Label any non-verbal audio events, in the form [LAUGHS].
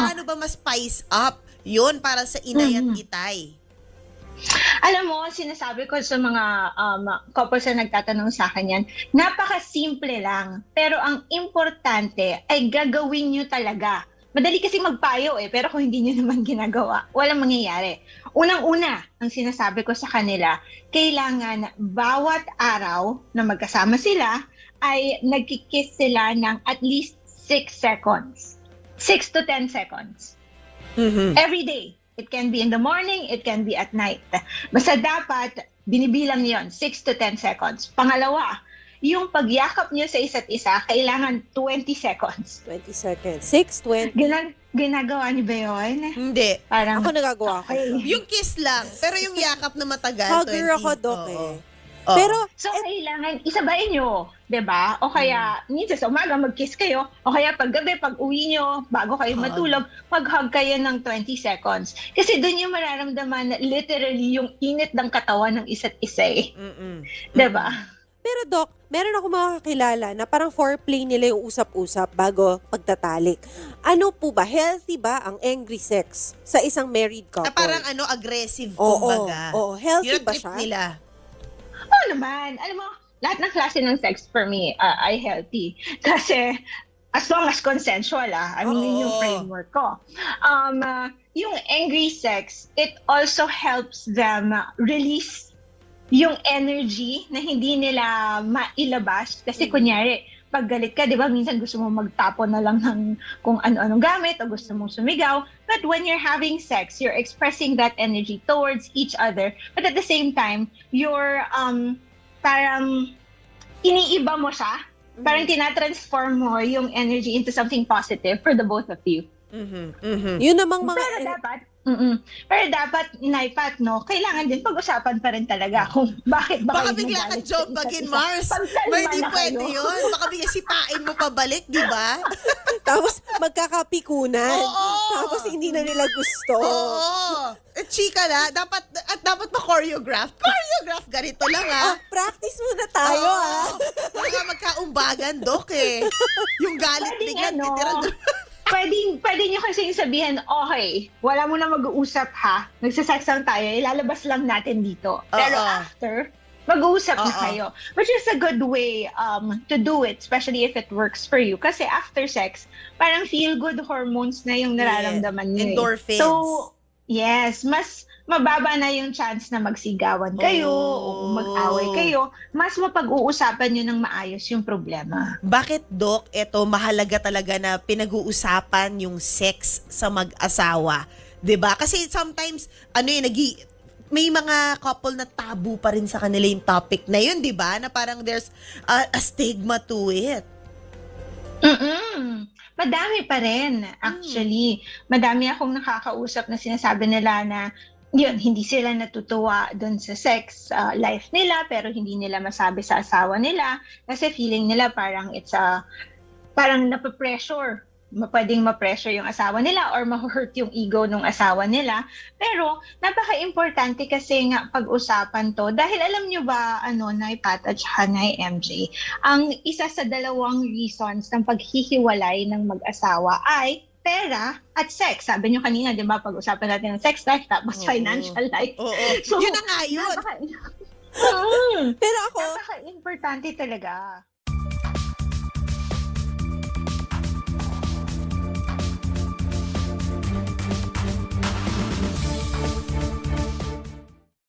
paano ba mas spice up yun para sa inay at Mhm. itay? Alam mo, sinasabi ko sa mga um, couples na nagtatanong sa akin yan, napaka-simple lang. Pero ang importante ay gagawin nyo talaga. Madali kasi magpayo eh, pero kung hindi nyo naman ginagawa, walang mangyayari. Unang-una, ang sinasabi ko sa kanila, kailangan bawat araw na magkasama sila ay nagkikiss sila ng at least 6 seconds. 6 to 10 seconds. Mhm. Every day. It can be in the morning, it can be at night. Basta dapat, binibilang yon 6 to 10 seconds. Pangalawa, yung pagyakap nyo sa isa't isa, kailangan 20 seconds. 20 seconds. 6, 20. Gina- ginagawa niyo ba yun? Hindi. Parang, Ako nagagawa ko. okay. Yung kiss lang, pero yung yakap na matagal. Hugger 20. ako, Dok, eh. Oo. Pero, So, kailangan isabayin nyo, 'di ba? O kaya, minsan sa umaga mag-kiss kayo, o kaya pag gabi, pag uwi nyo, bago kayo Hug. matulog, mag-hug kayo ng 20 seconds. Kasi doon yung mararamdaman na literally yung init ng katawan ng isa't isa eh. Mm-mm. 'Di ba? pero Doc, meron ako makakilala na parang foreplay nila yung usap-usap bago pagtatalik. Ano po ba? Healthy ba ang angry sex sa isang married couple? Na parang ano, aggressive, Oo, kumbaga. oo. Healthy Yun ang ba trip siya? nila. Oo naman. Alam mo, lahat ng klase ng sex for me uh, ay healthy. [LAUGHS] Kasi as long as consensual ah, I mean, yun yung Oo. framework ko. Um, uh, yung angry sex, it also helps them uh, release yung energy na hindi nila mailabas. Kasi Mm. kunyari, pag galit ka, di ba, minsan gusto mo magtapon na lang ng kung ano-anong gamit o gusto mong sumigaw. But when you're having sex, you're expressing that energy towards each other. But at the same time, you're um, parang iniiba mo siya. Parang tinatransform mo yung energy into something positive for the both of you. Mhm, mhm. Yun namang mga... Pero dapat, mm pero dapat, Naipat, no, kailangan din pag-usapan pa rin talaga kung bakit ba Baka bigla ka job bagin. Mars. May di na pwede kayo. yun. Baka bigla sipain mo pabalik, di ba? [LAUGHS] Tapos magkakapikunan. Oo. Tapos hindi na nila gusto. Oo. Eh, chika na. Dapat, at dapat ma-choreograph. Choreograph, ganito lang Ah, ah. practice muna tayo Oo. ah. Baka magkaumbagan, Dok eh. Yung galit Pwedeng bigla. ano, titira [LAUGHS] doon. pwede, pwede nyo kasing sabihin, okay, wala mo na mag-uusap ha. Nagsasex lang tayo, ilalabas lang natin dito. Pero Oo. after, mag-uusap na Oo. kayo. Which is a good way um, to do it, especially if it works for you. Kasi after sex, parang feel-good hormones na yung nararamdaman nyo. eh. Endorphins. So, yes, mas mababa na yung chance na magsigawan kayo o kung mag-away Oh. kayo, mas mapag-uusapan nyo ng maayos yung problema. Bakit, Dok, ito mahalaga talaga na pinag-uusapan yung sex sa mag-asawa? 'Di ba? Kasi sometimes, ano yun, nagi, may mga couple na tabu pa rin sa kanila yung topic na yun, 'di ba? Na parang there's a, a stigma to it. Mm-mm. Madami pa rin, actually. Madami akong nakakausap na sinasabi nila na yun, hindi sila natutuwa doon sa sex uh, life nila pero hindi nila masabi sa asawa nila kasi feeling nila parang it's a parang nape-pressure Ma- pwedeng ma-pressure yung asawa nila or ma-hurt yung ego ng asawa nila. Pero napaka-importante kasi nga pag-usapan to dahil alam nyo ba ano na Pat at saka MJ, ang isa sa dalawang reasons ng paghihiwalay ng mag-asawa ay pera at sex. Sabi nyo kanina, di ba, pag-usapan natin ng sex life tapos Oo. financial life. Oo. So, yun na nga yun. Napaka- [LAUGHS] Pero ako, napaka-importante talaga.